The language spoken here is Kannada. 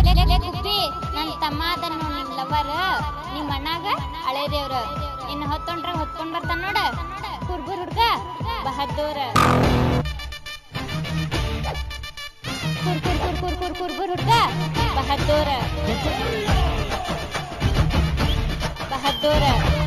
ಕುಪ್ಪಿ ನನ್ ತಮ್ಮ ಅದನ್ನು ನಿಮ್ ಲವರ್ ನಿಮ್ ಅಣ್ಣಾಗ ಹಳೆ ದೇವ್ರ. ಇನ್ನು ಹೊತ್ತೊಂಡ್ರ ಹೊತ್ಕೊಂಡ್ ಬರ್ತಾನ ನೋಡ ಹುಡ್ಗುರ್ ಹುಡ್ಗ, ಬಹದ್ದೂರ್. ಕುರ್ ಕುರ್ ಕುರ್ ಕುರ್ ಕುರ್, ಕುರ್ಬುರ್ ಹುಡ್ಗ, ಬಹದ್ದೂರ್. ಬಹದ್ದೂರ್.